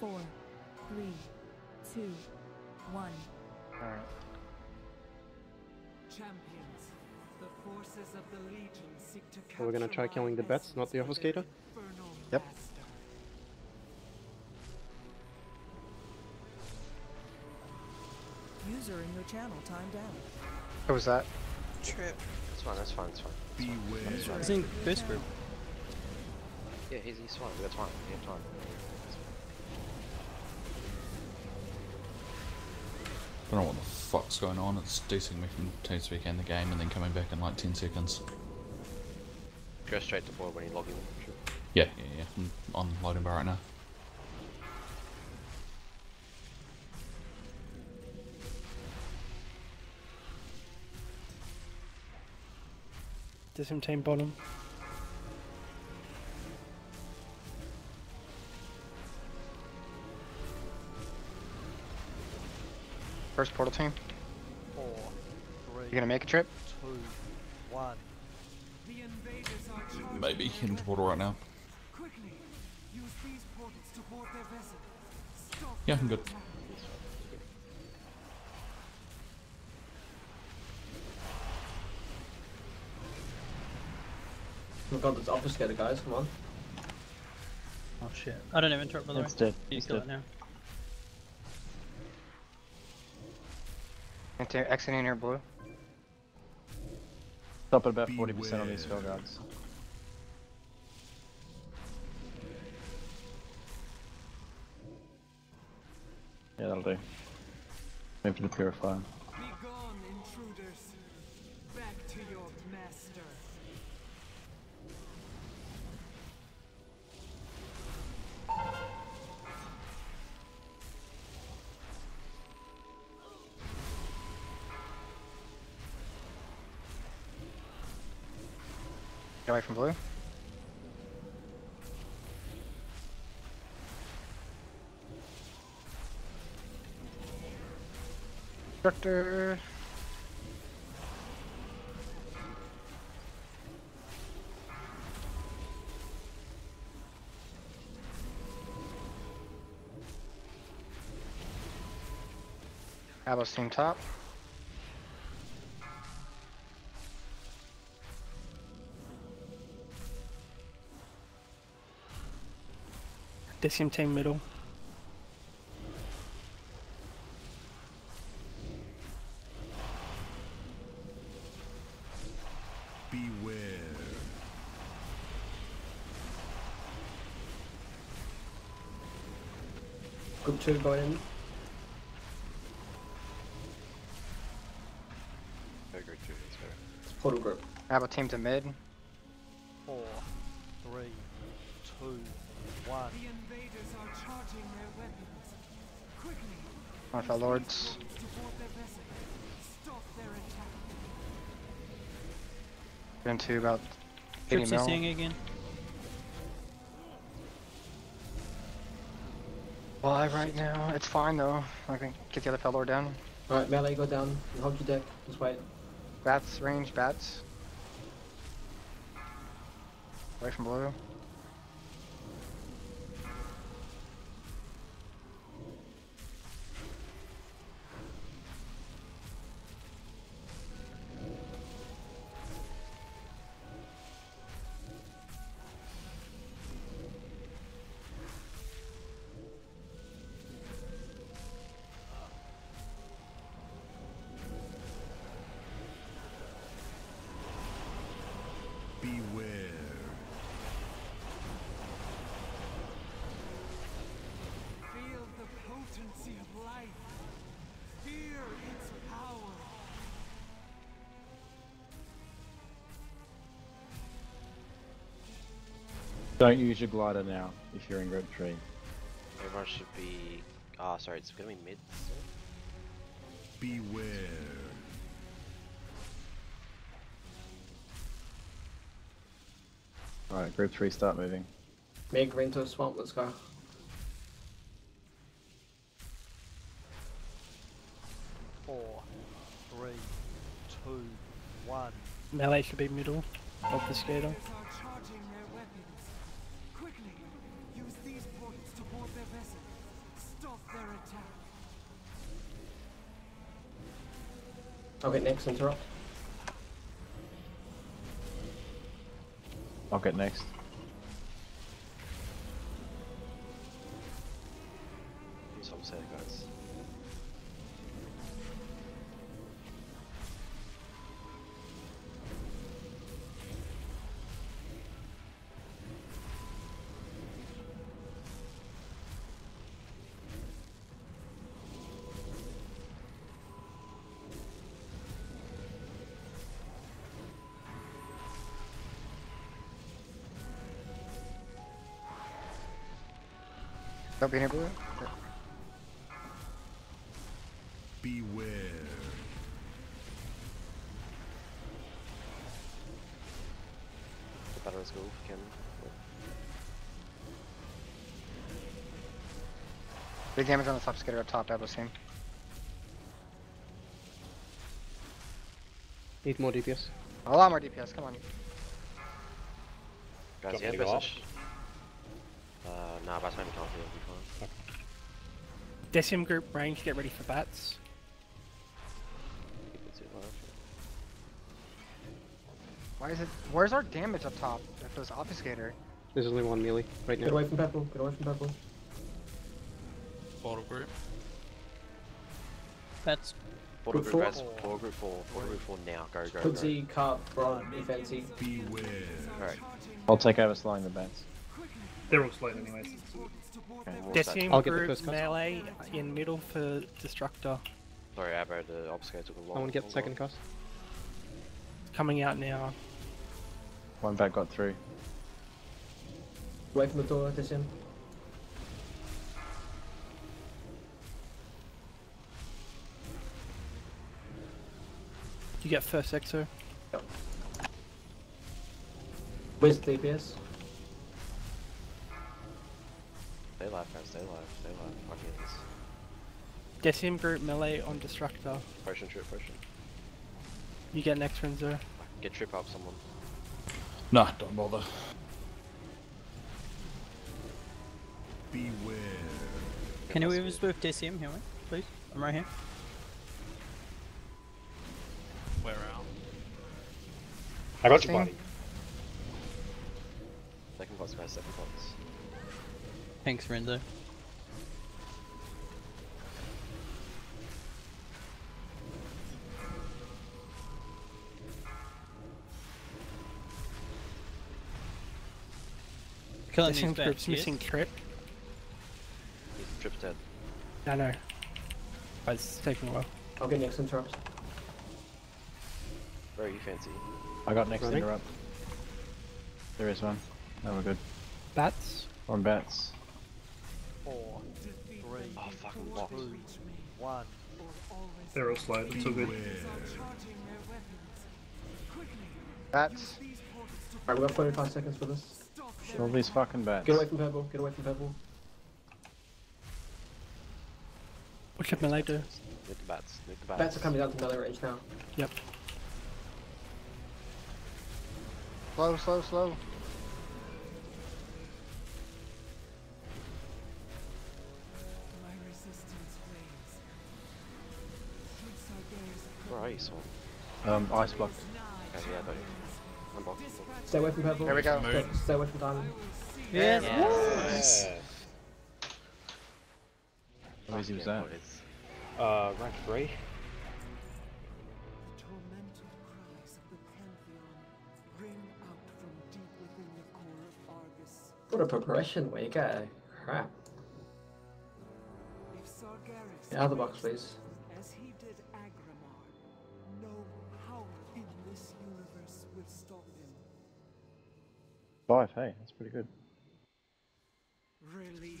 Four, three, two, one. Alright. Champions, the forces of the Legion seek to So we're gonna try killing the bats, not the obfuscator? Yep. User in your channel timed out. What was that? Trip. That's fine, that's fine, that's fine. Beware. He's in first group. Yeah, he's, he's fine, we got time, we I don't know what the fuck's going on. It's deceiving me from TeamSpeak and the game and then coming back in like 10 seconds. Go straight to board when you log in. Sure. Yeah, yeah, yeah. I'm on loading bar right now. Decium team bottom. First portal team. Four, three, You gonna make a trip? two, one. The invaders are charging Maybe their into portal right now. Quickly, use these portals to board their vessel. Stop Yeah, I'm good. attack. Oh my god, there's obfuscator guys, come on. Oh shit. I don't have interrupt by the way. It's dead. You It's kill dead. now. Into exiting near blue. Stop at about 40% on these spell Beware. guards. Yeah, that'll do. Move to the Get away from blue. Destructor. Abos team top. Decium team middle. Beware. Group 2 going in. Go, go, two, let's. It's portal group. Abo team to mid. Attack. Get into about 80 Trip mil. CCing again. Why right now? It's fine though. I can get the other fellow down. Alright, melee, go down. Hold your deck. Just wait. Bats, range, bats. Away from blue. Don't use your glider now if you're in group 3. Everyone should be. Ah, sorry, it's gonna be mid. Beware. Alright, group 3 start moving. Make green to a swamp, let's go. Four, three, two, one. Melee should be middle of the skater. I'll get next interrupt. I'll get next. Don't be here, blue. Beware. The better school can. Big damage on the top skater up top, double team. Need more DPS. A lot more DPS, come on. Guys, Got you have me to go message? Uh, nah, by the time you can't do it, it'll be fine. Decium group range, get ready for bats. Keep it too low. Why is it? Where's our damage up top? If it was obfuscator. There's only one melee right now. Get away from purple. Get away from purple. Bottle group. Bats. Portal Group group, four. guys. Portal group 4. Portal group 4 now. Go, go, go. Tootsie, Carp, Bron, Fancy. Beware. Alright. I'll take over slowing the bats. They're all slowed anyways. Okay, what was that? Decium I'll get the group first cut. melee in middle for Destructor. Sorry, Abro, the obfuscate took a long I want to get long second cost. Coming out now. One bat got through. Away from the door, Decium. You get first exo. Where's the DPS? Alive, guys. Stay alive. Stay alive. Fuck yes. Decium group melee on Destructor. Potion, trip, potion. You get next Renzo. Get trip up, someone. Nah, don't bother. Beware. Can you us with Decium here, please? I'm right here. Where out? I got Same. your body. Second box, guys. Second box. Thanks, Renzo. Killing Decium these group's group's missing missing trip. He's trip's dead. I know. But it's taking a while. I'll get next interrupt. Bro, you fancy. I got next Running? interrupt. There is one. No, we're good. Bats. One bats. Four, three, Oh, fucking locked. two, one. They're all slowed. It's all good. Bats. Alright, we've got 45 seconds for this. All these fucking bats. Get away from purple. Get away from purple. What should melee do? Nuke the bats. Nuke the bats. Bats are coming down to melee range now. Yep. Slow, slow, slow. Um, ice block. Okay, yeah, don't you? I'm blocked. Stay away from purple. Here we go. Stay, stay away from diamond. Yeah. Yeah. How easy was that? Uh, rank 3. tormented cries of the Pantheon ring out from deep within the core of Argus. What a progression, Wega. Crap. If Sargeras Get out of the box, please. five, hey, that's pretty good. Release.